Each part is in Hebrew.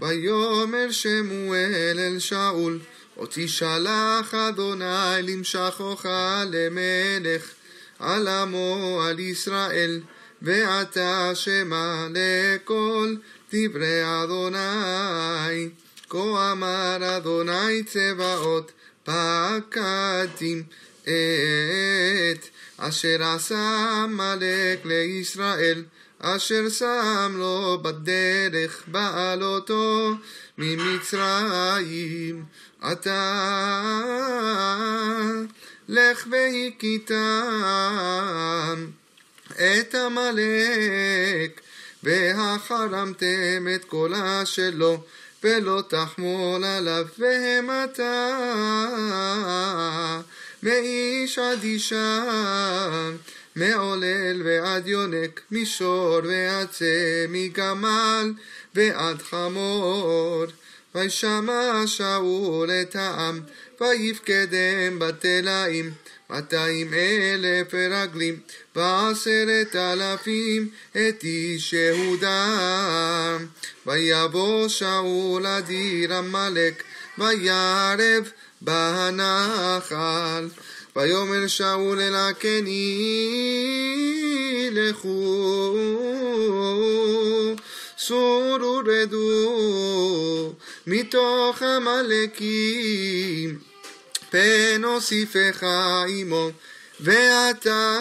ויאמר שמואל אל שאול, אותי שלח אדוני למשכוך למלך על עמו על ישראל, ואתה שמע לכל דברי אדוני. כה אמר אדוני צבאות, פקדתי את אשר עשה עמלק לישראל, אשר שם לו בדרך בעלותו ממצרים. אתה לך והכיתם את עמלק, והחרמתם את כל שלו, ולא תחמול עליו, והמתה מאיש עד אישה, מעולל ועד יונק, מישור ועד צא, מגמל ועד חמור. וישמע שאול את העם, ויפקדם בתלאים, מאתיים אלף רגלים, ועשרת אלפים את איש יהודה. ויבוא שאול אדיר עמלק, וירב בנחל. ויאמר שאול אל הקני לכו. סורו רדו מתוך עמלקים פן אוסיפך עמו ואתה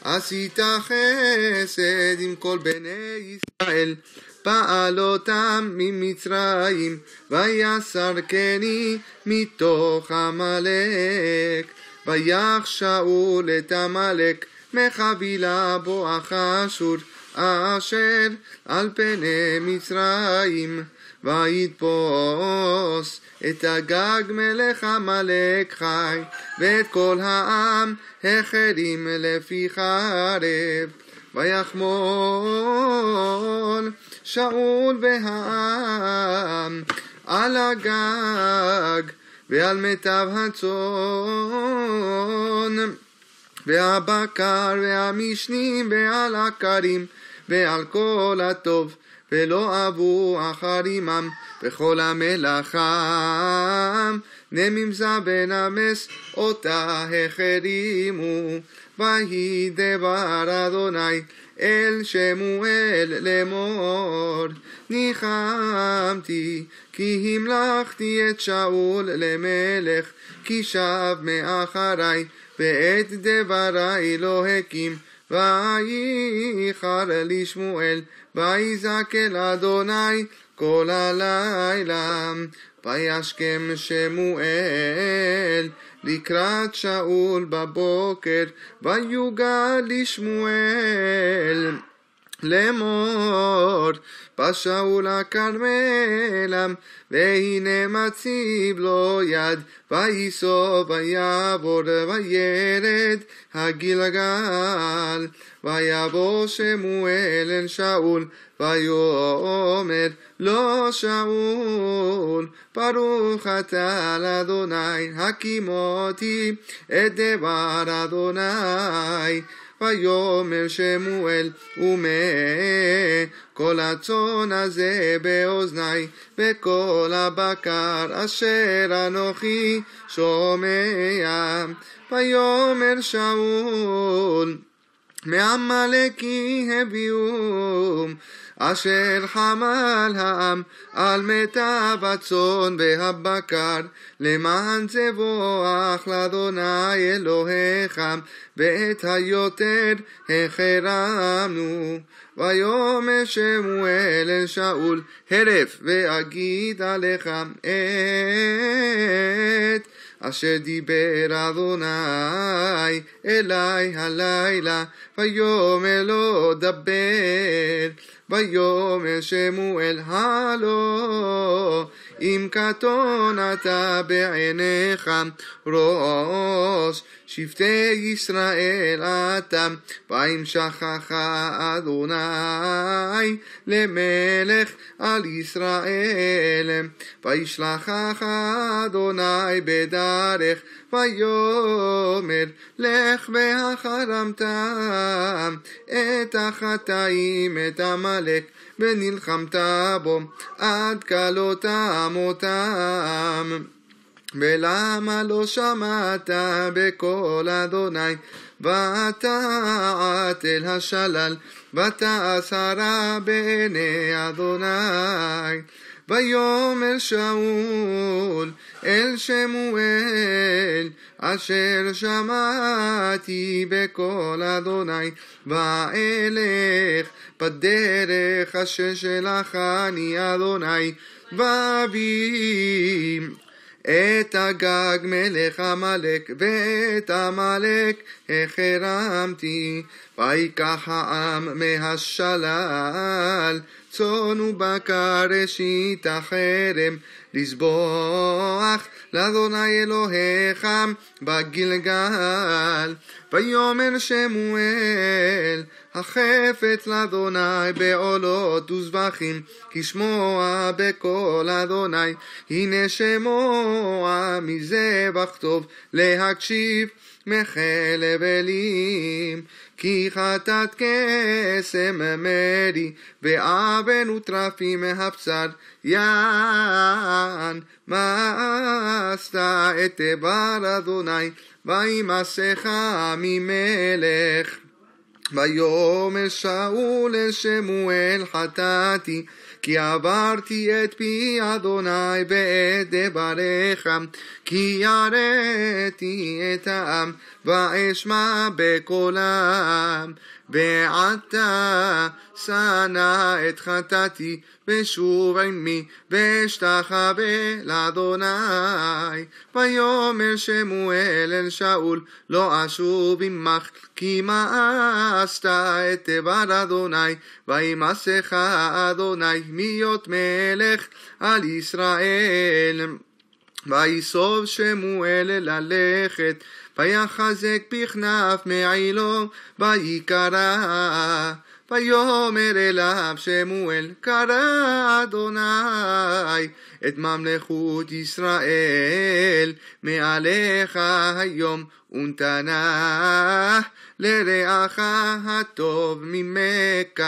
עשית חסד עם כל בני ישראל פעל אותם ממצרים, ויסרקני מתוך עמלק. ויח שאול את עמלק, מחבילה בואך אשור, אשר על פני מצרים. ויתפוס את הגג מלך עמלק חי, ואת כל העם החרים לפי חרב. ויחמול שאול והעם על הגג ועל מיטב הצאן. והבקר והמשנים ועל הכרים ועל כל הטוב ולא אבו אחר עמם וכל המלאכה נמימזה ונמס אותה החרימו ויהי דבר אדוני אל שמואל לאמור ניחמתי כי המלכתי את שאול למלך כי שב מאחרי ואת דברי לא הקים. וייחר לשמואל ויזעק אל אדוני כל הלילה וישכם שמואל לקראת שאול בבוקר, ויוגל לשמואל לאמור, בשאול הכרמלם, והנה מציב לו יד, וייסוב ויעבור וירד הגלגל, ויבוא שמואל אל שאול, ויאמר לא שאול, ברוך אתה לאדוני, הקימותי את דבר אדוני. ויאמר שמואל ומה כל הצאן הזה באוזני וכל הבקר אשר אנוכי שומע. ויאמר שאול מעמלקי הביאום אשר חמל העם על מיטב הצאן והבקר, למען צבוח לאדוני אלוהיך, ואת היותר החרמנו. ויאמר שמואל אל שאול, הרף ואגיד עליך את אשר דיבר אדוני אלי הלילה, ויאמר לו דבר. ויאמר שמואל הלא אם קטון אתה בעיניך ראש שבטי ישראל אתה. וימשכך אדוני למלך על ישראל. וישלחך אדוני בדרך ויאמר לך והחרמתם את החטאים את עמלק ונלחמת בו עד כלותם אותם ולמה לא שמעת בקול אדוני? ותעת אל השלל ותעש הרע בעיני אדוני ויאמר שאול אל שמואל אשר שמעתי בקול אדוני ואלך בדרך אשר שלחני אדוני ואביא את הגג מלך עמלק ואת עמלק החרמתי. ויקח העם מהשלל צאן ובקר ראשית החרם לזבוח לאדוני אלוהיך בגלגל. ויאמר שמואל החפץ לאדוני בעולות וזבחים כשמוע בקול אדוני. הנה שמוע מזבח טוב להקשיב מחלב אלים כי חטאת קסם מרי ועוון וטרפים מהבשר יען. מאסת את דבר אדוני וימסך ממלך. ויאמר שאול לשמואל חטאתי כי עברתי את פי אדוני בעת דבריך כי יראתי את העם ואשמע בקולם ועתה שנא את חטאתי ושוב עמי ואשתחווה לאדוני. ויאמר שמואל אל שאול לא אשוב עמך כי מאסת את דבר אדוני וימסך אדוני מיות מלך על ישראל. ויסוב שמואל ללכת ויחזק בכנף מעילו ויקרא ויאמר אליו שמואל קרא אדוני את ממלכות ישראל מעליך היום ונתנה לרעך הטוב ממך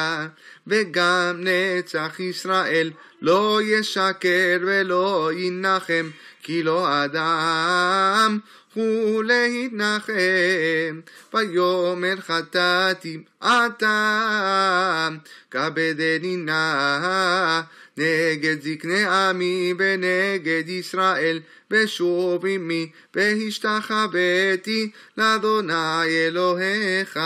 וגם נצח ישראל לא ישקר ולא ינחם כי לא אדם הוא להתנחם, ויאמר חטאתי אתה, כבדני נא, נגד זקני עמי ונגד ישראל, ושוב עמי, והשתחוויתי לאדוני אלוהיך.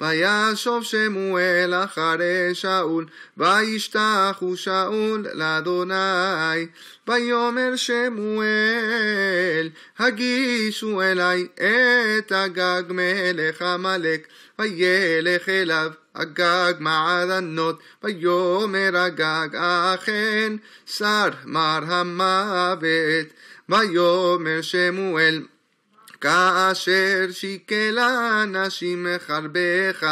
וישוב שמואל אחרי שאול, וישתחו שאול לאדוני. ויאמר שמואל, הגישו אלי את הגג מלך עמלק, וילך אליו הגג מעדנות, ויאמר הגג אכן שר מר המוות. ויאמר שמואל כאשר שיקלה נשים חרבך,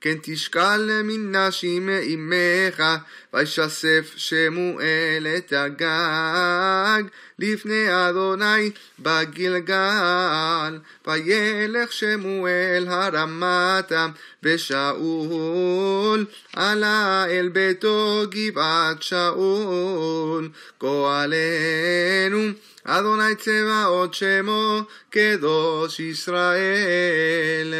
כן תשקל מן נשים אמך, וישסף שמואל את הגג לפני אדוני בגלגל. וילך שמואל הרמתה, ושאול עלה אל ביתו גבעת שאול. גואלנו אדוני צבאות שמו קדוש ישראל.